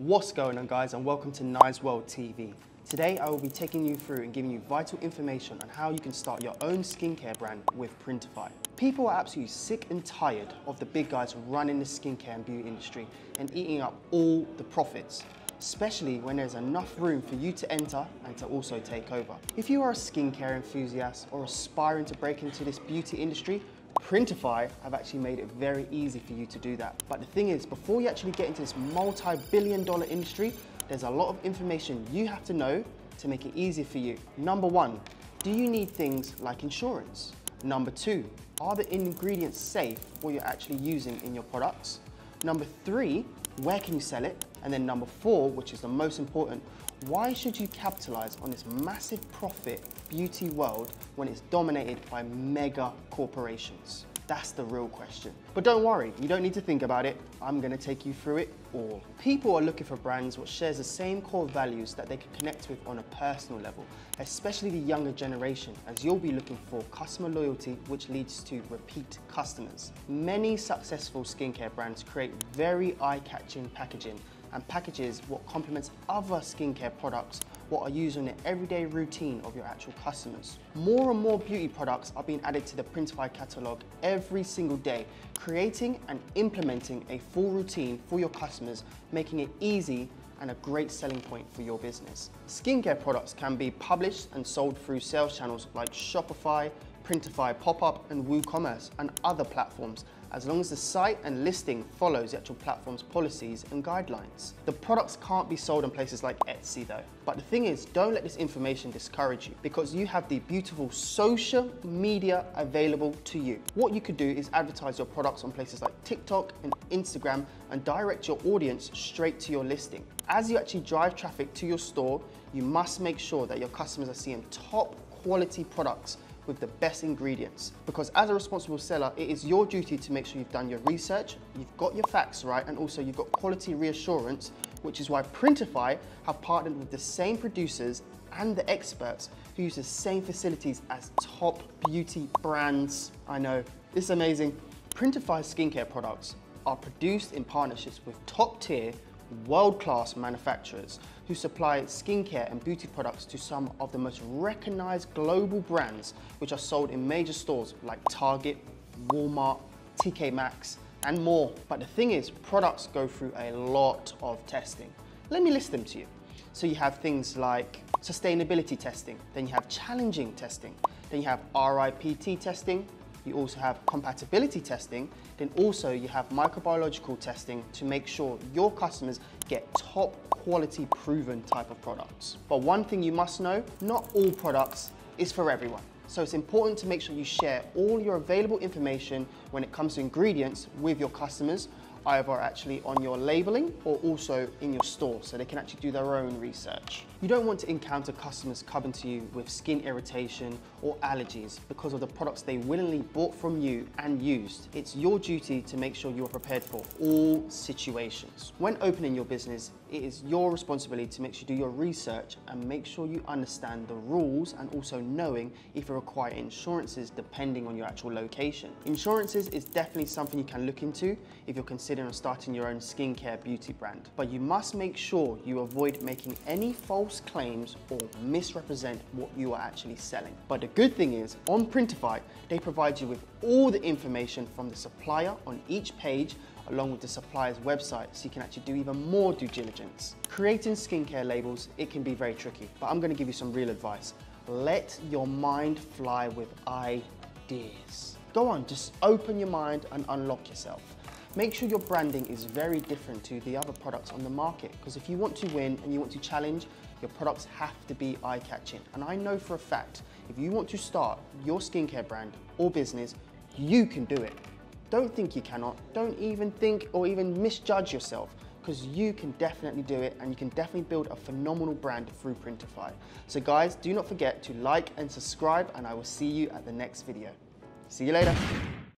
What's going on guys and welcome to Nyes World TV. Today I will be taking you through and giving you vital information on how you can start your own skincare brand with Printify. People are absolutely sick and tired of the big guys running the skincare and beauty industry and eating up all the profits especially when there's enough room for you to enter and to also take over. If you are a skincare enthusiast or aspiring to break into this beauty industry, Printify have actually made it very easy for you to do that. But the thing is, before you actually get into this multi-billion dollar industry, there's a lot of information you have to know to make it easier for you. Number one, do you need things like insurance? Number two, are the ingredients safe for you're actually using in your products? Number three, where can you sell it? And then number four, which is the most important, why should you capitalize on this massive profit beauty world when it's dominated by mega corporations? That's the real question. But don't worry, you don't need to think about it. I'm gonna take you through it all. People are looking for brands which shares the same core values that they can connect with on a personal level, especially the younger generation, as you'll be looking for customer loyalty, which leads to repeat customers. Many successful skincare brands create very eye-catching packaging and packages what complements other skincare products what are used in the everyday routine of your actual customers. More and more beauty products are being added to the Printify catalogue every single day, creating and implementing a full routine for your customers, making it easy and a great selling point for your business. Skincare products can be published and sold through sales channels like Shopify, Printify Pop-Up and WooCommerce and other platforms as long as the site and listing follows the actual platform's policies and guidelines. The products can't be sold on places like Etsy though. But the thing is, don't let this information discourage you because you have the beautiful social media available to you. What you could do is advertise your products on places like TikTok and Instagram and direct your audience straight to your listing. As you actually drive traffic to your store, you must make sure that your customers are seeing top quality products with the best ingredients. Because as a responsible seller, it is your duty to make sure you've done your research, you've got your facts right, and also you've got quality reassurance, which is why Printify have partnered with the same producers and the experts who use the same facilities as top beauty brands. I know, it's amazing. Printify skincare products are produced in partnerships with top tier world-class manufacturers who supply skincare and beauty products to some of the most recognized global brands which are sold in major stores like Target, Walmart, TK Maxx, and more. But the thing is, products go through a lot of testing. Let me list them to you. So you have things like sustainability testing, then you have challenging testing, then you have RIPT testing, you also have compatibility testing, then also you have microbiological testing to make sure your customers get top quality proven type of products. But one thing you must know, not all products is for everyone. So it's important to make sure you share all your available information when it comes to ingredients with your customers either actually on your labeling or also in your store so they can actually do their own research. You don't want to encounter customers coming to you with skin irritation or allergies because of the products they willingly bought from you and used. It's your duty to make sure you are prepared for all situations. When opening your business, it is your responsibility to make sure you do your research and make sure you understand the rules and also knowing if you require insurances depending on your actual location. Insurances is definitely something you can look into if you're considering starting your own skincare beauty brand. But you must make sure you avoid making any false claims or misrepresent what you are actually selling. But the good thing is, on Printify, they provide you with all the information from the supplier on each page along with the supplier's website so you can actually do even more due diligence. Creating skincare labels, it can be very tricky, but I'm gonna give you some real advice. Let your mind fly with ideas. Go on, just open your mind and unlock yourself. Make sure your branding is very different to the other products on the market because if you want to win and you want to challenge, your products have to be eye-catching. And I know for a fact, if you want to start your skincare brand or business, you can do it. Don't think you cannot. Don't even think or even misjudge yourself because you can definitely do it and you can definitely build a phenomenal brand through Printify. So guys, do not forget to like and subscribe and I will see you at the next video. See you later.